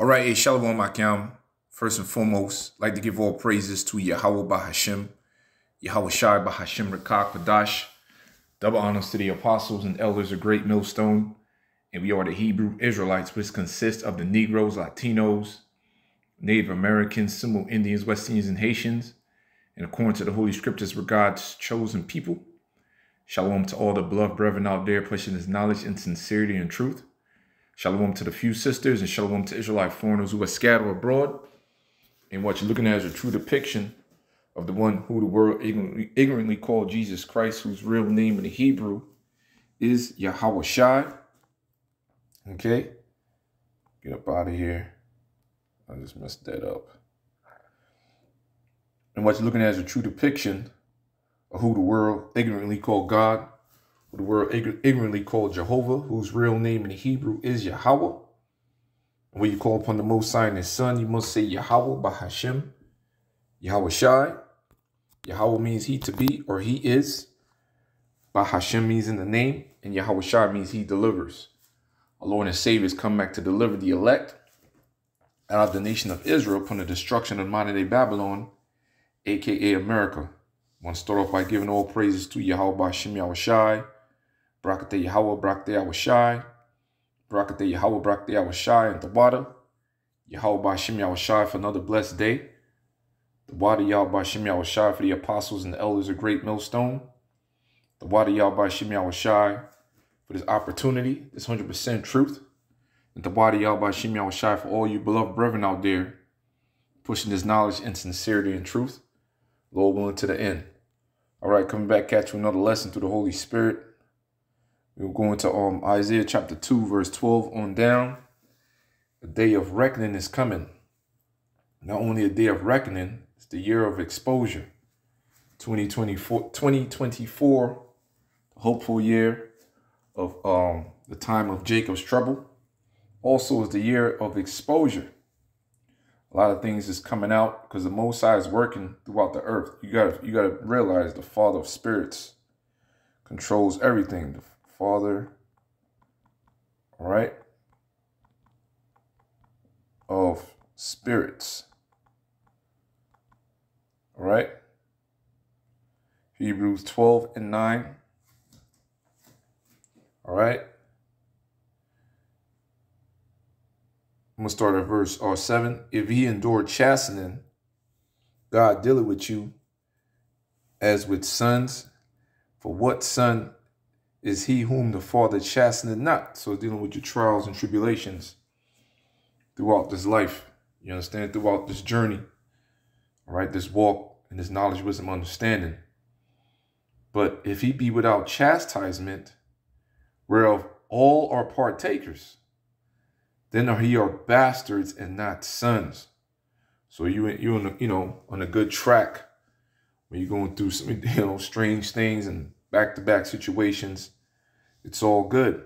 All right, hey, Shalom Akim. First and foremost, like to give all praises to Yahweh Bahashim, Yahweh Shai Bahashim Rakak Padash. Double honors to the apostles and elders of Great Millstone. And we are the Hebrew Israelites, which consists of the Negroes, Latinos, Native Americans, Seminole Indians, West Indians, and Haitians. And according to the Holy Scriptures, we're God's chosen people. Shalom to all the beloved brethren out there pushing his knowledge in sincerity and truth. Shalom to the few sisters and shalom to Israelite foreigners who are scattered abroad. And what you're looking at is a true depiction of the one who the world ignorantly, called Jesus Christ, whose real name in the Hebrew is Yahweh Shai. Okay? Get up out of here. I just messed that up. And what you're looking at is a true depiction of who the world ignorantly called God, the world ignorantly called Jehovah, whose real name in Hebrew is Yahweh. When you call upon the Most High and His Son, you must say Yahweh Bahashim, Yahweh Shai. Yahweh means He to be or He is. Bahashim means in the name, and Yahweh Shai means He delivers. Our Lord and Savior has come back to deliver the elect out of the nation of Israel from the destruction of modern day Babylon, aka America. I want to start off by giving all praises to Yahweh Bashim Yahweh Shai, Barakate Yahweh, Barakate Yahweh Shai, Barakate Yahweh, Barakate Yahweh Shai, and Tawada. Yahweh Bashim Yahweh for another blessed day. Tawada Yahweh Bashim Yahweh for the apostles and the elders of Great Millstone. Tawada Yahweh Bashim Yahweh for this opportunity, this 100% truth. And Tawada Yahweh Bashim Yahweh for all you beloved brethren out there pushing this knowledge and sincerity and truth. Lord willing to the end. All right, coming back, catch you another lesson through the Holy Spirit. We're going to um, Isaiah chapter 2, verse 12 on down. A day of reckoning is coming. Not only a day of reckoning, it's the year of exposure. 2024, 2024 hopeful year of um, the time of Jacob's trouble. Also is the year of exposure a lot of things is coming out because the Most High is working throughout the earth. You got you got to realize the Father of spirits controls everything. The Father, all right, of spirits. Right. Hebrews 12 and 9. All right. I'm to start at verse uh, 7. If he endured chastening, God dealing with you as with sons. For what son is he whom the Father chasteneth not? So dealing with your trials and tribulations throughout this life. You understand? Throughout this journey. All right, this walk and this knowledge, wisdom, understanding. But if he be without chastisement, whereof all are partakers, then are he are bastards and not sons. So you you you know on a good track when you're going through some you know strange things and back to back situations. It's all good,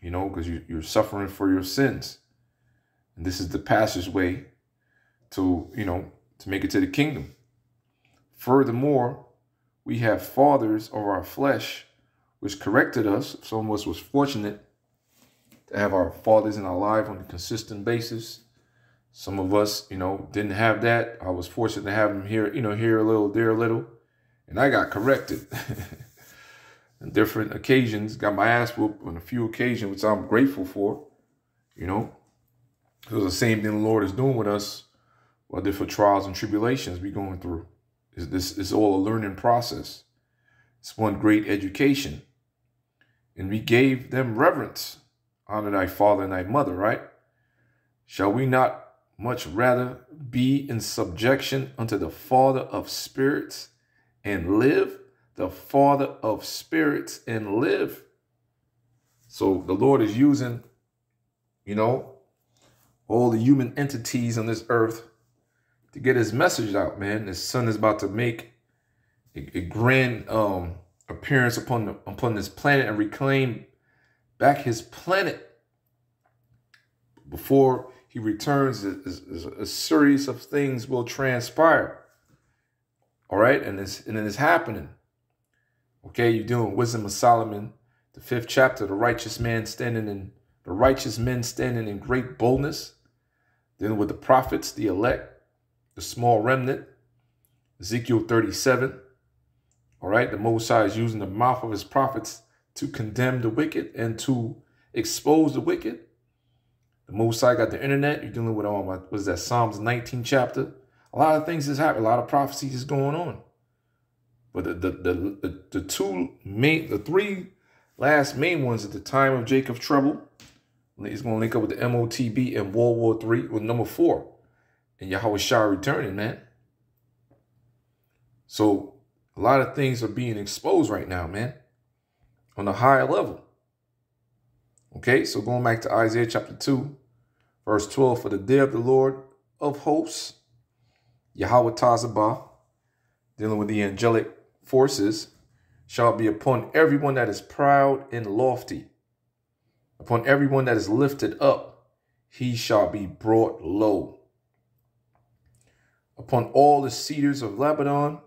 you know, because you, you're suffering for your sins, and this is the passageway to you know to make it to the kingdom. Furthermore, we have fathers of our flesh, which corrected us. Some of us was fortunate to have our fathers in our life on a consistent basis. Some of us, you know, didn't have that. I was fortunate to have them here, you know, here a little, there a little. And I got corrected on different occasions, got my ass whooped on a few occasions, which I'm grateful for, you know. Was the same thing the Lord is doing with us, what different trials and tribulations we going through. Is this is all a learning process. It's one great education. And we gave them reverence honor thy father and thy mother, right? Shall we not much rather be in subjection unto the Father of spirits and live? The Father of spirits and live. So the Lord is using, you know, all the human entities on this earth to get his message out, man. His son is about to make a, a grand um, appearance upon the, upon this planet and reclaim back his planet before he returns a, a, a, series of things will transpire all right and it's and it is happening okay you're doing wisdom of solomon the fifth chapter the righteous man standing in the righteous men standing in great boldness dealing with the prophets, the elect, the small remnant, Ezekiel 37. All right, the Most High is using the mouth of his prophets to condemn the wicked and to expose the wicked. The Most High got the internet. You're dealing with, um, what is that, Psalms 19 chapter. A lot of things is happening. A lot of prophecies is going on. But the, the, the, the, the two main, the three last main ones at the time of Jacob's trouble, he's going to link up with the MOTB and World War Three with number four. And Yahweh Shai returning, man. So a lot of things are being exposed right now, man, on a higher level. Okay, so going back to Isaiah chapter 2, verse 12, for the day of the Lord of hosts, Yahweh Tazabah, dealing with the angelic forces, shall be upon everyone that is proud and lofty. Upon everyone that is lifted up, he shall be brought low. Upon all the cedars of Lebanon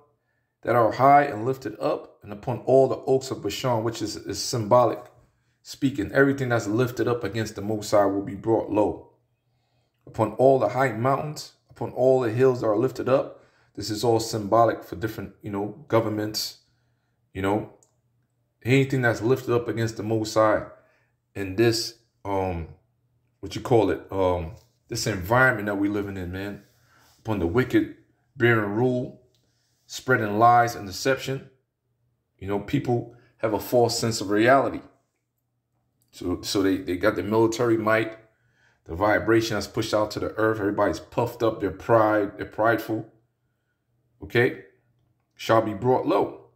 that are high and lifted up, and upon all the oaks of Bashan, which is, is symbolic speaking, everything that's lifted up against the Most High will be brought low. Upon all the high mountains, upon all the hills that are lifted up, this is all symbolic for different, you know, governments, you know, anything that's lifted up against the Most High in this, um, what you call it, um, this environment that we're living in, man, upon the wicked bearing rule, spreading lies and deception. You know, people have a false sense of reality. So, so they, they got the military might, the vibration that's pushed out to the earth. Everybody's puffed up, their pride, they're prideful. Okay? Shall be brought low.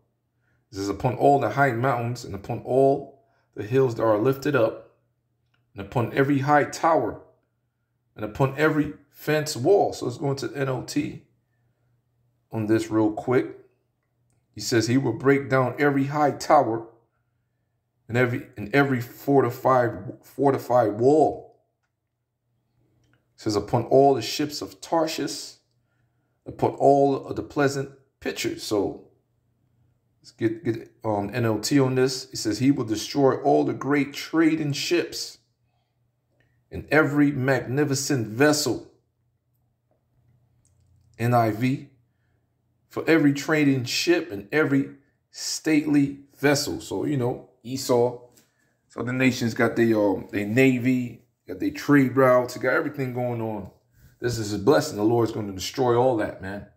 This is upon all the high mountains and upon all the hills that are lifted up, and upon every high tower, and upon every fence wall. So let's go into NLT on this real quick. He says he will break down every high tower and every and every fortified fortified wall. It says upon all the ships of Tarshish, upon all of the pleasant pictures. So let's get get um, NLT on this. It says he will destroy all the great trading ships and every magnificent vessel. NIV for every trading ship and every stately vessel. So, you know, Esau. So the nations got their um their navy, got their trade routes, got everything going on. This is a blessing. The Lord's going to destroy all that, man.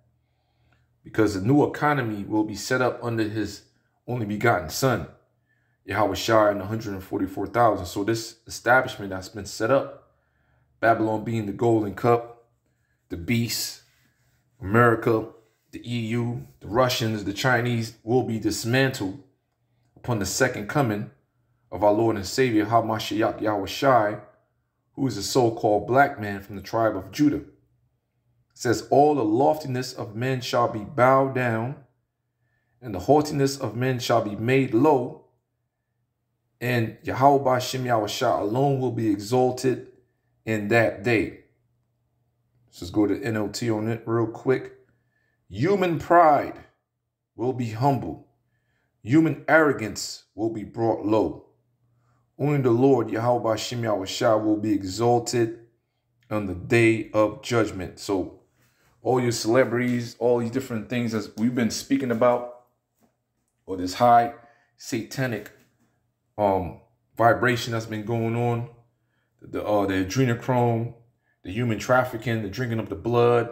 Because the new economy will be set up under his only begotten son, Yahweh Shai and 144,000. So this establishment that's been set up, Babylon being the golden cup, the beast, America, the EU, the Russians, the Chinese will be dismantled upon the second coming of our Lord and Savior, Hamashiach Yahweh who is a so-called black man from the tribe of Judah. It says, All the loftiness of men shall be bowed down, and the haughtiness of men shall be made low, and Yahweh Shem Yahweh Shai alone will be exalted in that day. Let's just go to NLT on it real quick. Human pride will be humble. Human arrogance will be brought low. Only the Lord, Yahweh Shem Yahweh will be exalted on the day of judgment. So all your celebrities, all these different things that we've been speaking about, or this high satanic um vibration that's been going on, the uh, the adrenochrome, the human trafficking, the drinking of the blood,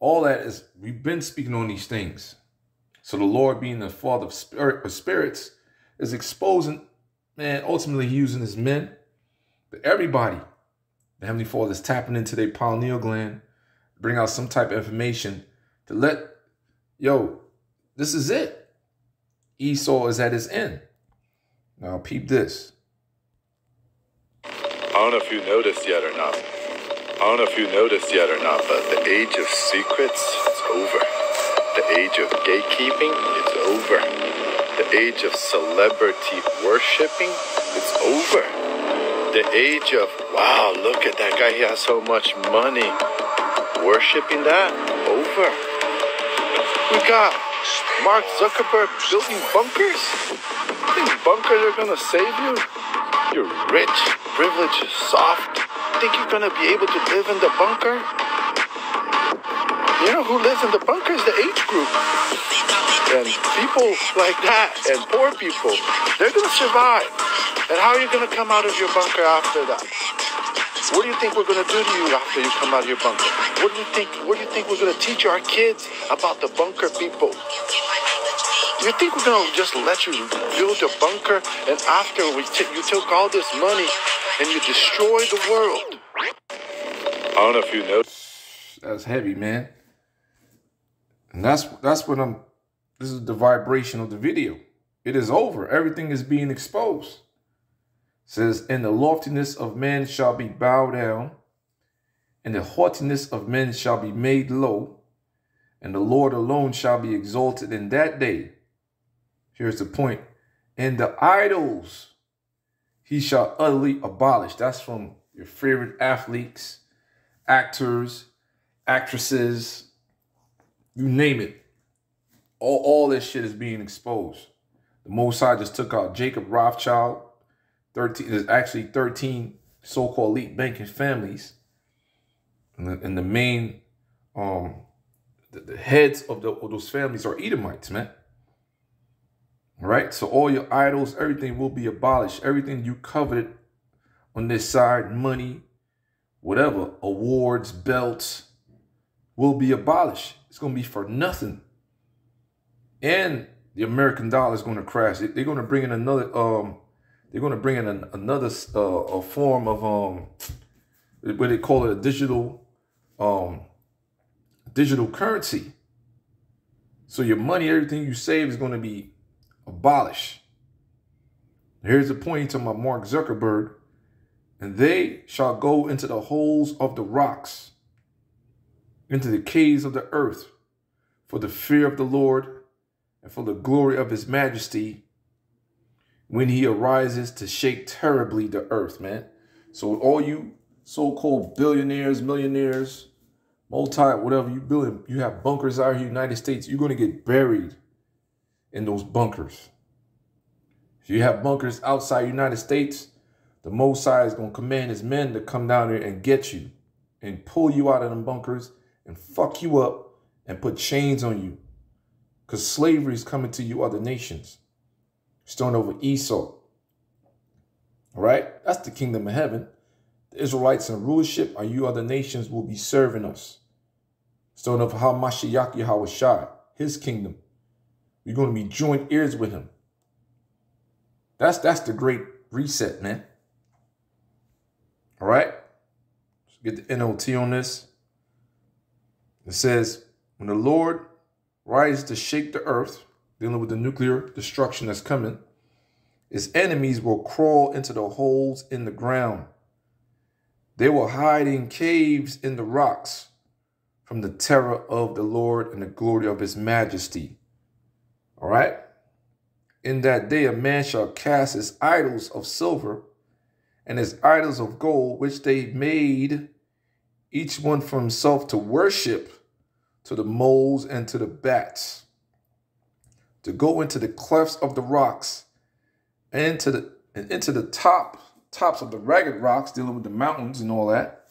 all that is, we've been speaking on these things. So the Lord being the father of, spirit, of spirits is exposing, man, ultimately using his men, but everybody, the Heavenly Father is tapping into their pineal gland, bring out some type of information to let, yo, this is it. Esau is at his end. Now peep this. I don't know if you noticed yet or not. I don't know if you noticed yet or not, but the age of secrets is over. The age of gatekeeping is over. The age of celebrity worshipping is over. The age of, wow, look at that guy, he has so much money. Worshipping that, over. We got Mark Zuckerberg building bunkers. Think bunkers are gonna save you? You're rich, privileged, soft, think you're gonna be able to live in the bunker? You know who lives in the bunker is the H group. And people like that and poor people, they're gonna survive. And how are you gonna come out of your bunker after that? What do you think we're gonna do to you after you come out of your bunker? What do you think? What do you think we're gonna teach our kids about the bunker people? You think we're gonna just let you build a bunker and after we t- you took all this money and you destroy the world? I don't know if you know. That's heavy, man. And that's that's what I'm. This is the vibration of the video. It is over. Everything is being exposed. It says, and the loftiness of men shall be bowed down, and the haughtiness of men shall be made low, and the Lord alone shall be exalted in that day. Here's the point. And the idols he shall utterly abolish. That's from your favorite athletes, actors, actresses, you name it. All, all this shit is being exposed. The Mossad just took out Jacob Rothschild. 13, there's actually 13 so-called elite banking families. And the, and the main, um, the, the heads of, the, of those families are Edomites, man. Right? So all your idols, everything will be abolished. Everything you coveted on this side, money, whatever, awards, belts, will be abolished. It's going to be for nothing. And the American dollar is going to crash. They're going to bring in another, um, they're going to bring in an, another uh, a form of, um, what they call it, a digital, um, digital currency. So your money, everything you save is going to be abolished. Here's the point to my Mark Zuckerberg. And they shall go into the holes of the rocks, into the caves of the earth, for the fear of the Lord and for the glory of his majesty, when he arises to shake terribly the earth, man. So all you so-called billionaires, millionaires, multi, whatever you building, you have bunkers out here in the United States, you're going to get buried in those bunkers. If you have bunkers outside United States, the Mossad is going to command his men to come down there and get you and pull you out of them bunkers and fuck you up and put chains on you. Because slavery is coming to you other nations. Stone over Esau. All right? That's the kingdom of heaven. The Israelites in rulership are you other nations will be serving us. Starting over Hamashiach Yahweh his kingdom. You're going to be joint ears with him. That's that's the great reset, man. All right? Let's get the NLT on this. It says, when the Lord rises to shake the earth, dealing with the nuclear destruction that's coming, his enemies will crawl into the holes in the ground. They will hide in caves in the rocks from the terror of the Lord and the glory of his majesty. All right. In that day, a man shall cast his idols of silver and his idols of gold, which they made each one for himself to worship to the moles and to the bats, to go into the clefts of the rocks and to the and into the top tops of the ragged rocks, dealing with the mountains and all that,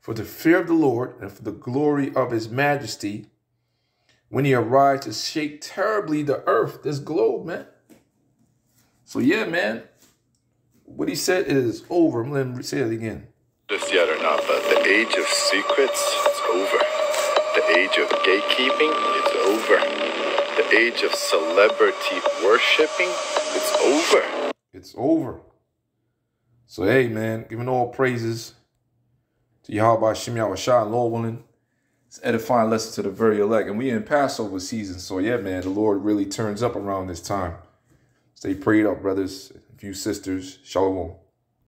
for the fear of the Lord and for the glory of his majesty, when he arrived to shake terribly the earth, this globe, man. So yeah, man, what he said is over. I'm say it again. This yet or not, but the age of secrets is over. The age of gatekeeping is over. The age of celebrity worshipping it's over. It's over. So hey, man, giving all praises to Yahweh Shem Yahweh and Lord willing it's edifying lesson to the very elect. And we in Passover season. So yeah, man, the Lord really turns up around this time. Stay prayed up, brothers, a few sisters. Shalom.